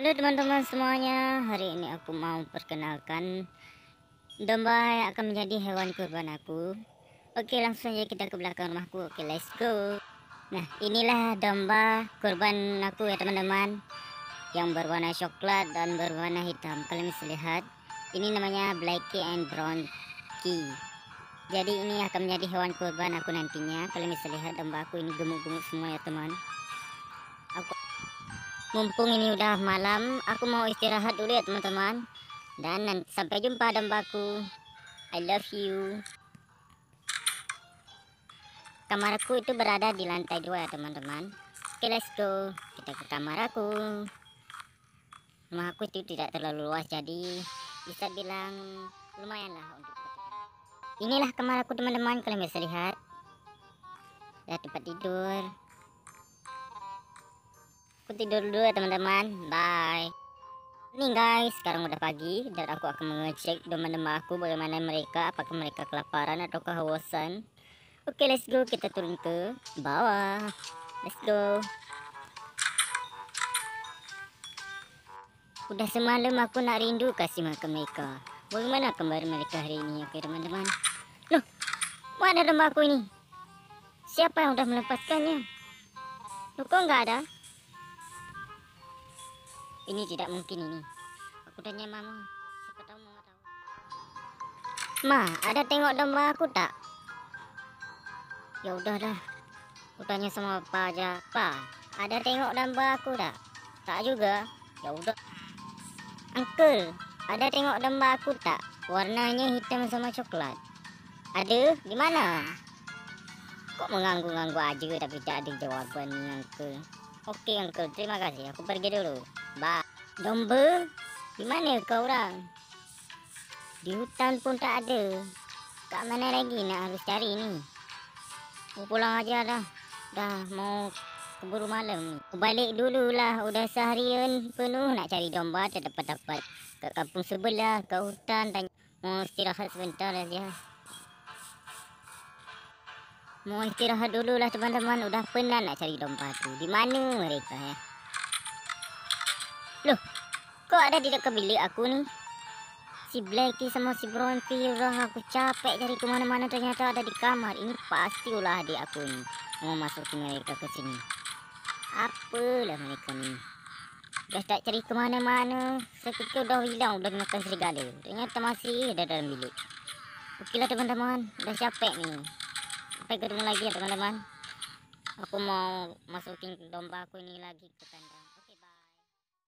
Halo teman-teman semuanya, hari ini aku mau perkenalkan domba yang akan menjadi hewan kurban aku. Oke, langsung saja kita ke belakang rumahku. Oke, let's go. Nah, inilah domba kurban aku ya teman-teman. Yang berwarna coklat dan berwarna hitam. Kalian bisa lihat, ini namanya Blackie and Brown Key. Jadi ini akan menjadi hewan kurban aku nantinya. Kalian bisa lihat domba aku ini gemuk-gemuk semua ya teman. Mumpung ini udah malam, aku mau istirahat dulu ya teman-teman. Dan sampai jumpa dombaku. I love you. Kamar aku itu berada di lantai dua ya teman-teman. Oke let's go. Kita ke kamar aku. Rumah itu tidak terlalu luas jadi bisa bilang lumayan lah untuk Inilah kamar aku teman-teman kalian bisa lihat. Ya tempat tidur. Aku tidur dulu ya teman-teman. Bye. Nih guys, sekarang udah pagi dan aku akan mengecek domba-domba aku bagaimana mereka, apakah mereka kelaparan atau kehausan. Oke, let's go. Kita turun ke bawah. Let's go. Udah semalam aku nak rindu kasih makan mereka. Bagaimana kembar mereka hari ini, oke teman-teman? Loh, mana domba aku ini? Siapa yang udah melepaskannya? Loh, kok nggak ada? Ini tidak mungkin ini. Aku tanya mama. Siapa tahu mama tahu. Ma, ada tengok domba aku tak? Ya udahlah. Aku tanya sama Pak aja. Pak, ada tengok domba aku tak? Tak juga. Ya udah. Uncle, ada tengok domba aku tak? Warnanya hitam sama coklat. Ada? Di mana? Kok mengganggu-ganggu aja tapi tak ada jawaban ni Uncle. Okey Uncle, terima kasih. Aku pergi dulu. Bye. Domba? Di mana kau orang? Di hutan pun tak ada. Kat mana lagi nak harus cari ni? Mau pulang aja dah. Dah mau keburu malam ni. Balik dululah. Udah seharian penuh nak cari domba. Tak dapat-dapat. Kat kampung sebelah. Kat hutan. Tanya. Mau istirahat sebentar aja. Mau istirahat dululah teman-teman. Udah penat nak cari domba tu. Di mana mereka ya? Loh. Kok ada di dekat bilik aku ni? si Blacky sama si Bronty udah aku capek cari kemana-mana ternyata ada di kamar. Ini pasti ulah adik aku ni mau masukin mereka ke sini. Apalah mereka ni? Dah tak cari kemana-mana seketika udah hilang udah makan serigala. Ternyata masih ada dalam bilik. Okeylah teman-teman. Dah capek ni. Sampai ketemu lagi ya teman-teman. Aku mau masukin domba aku ini lagi ke kandang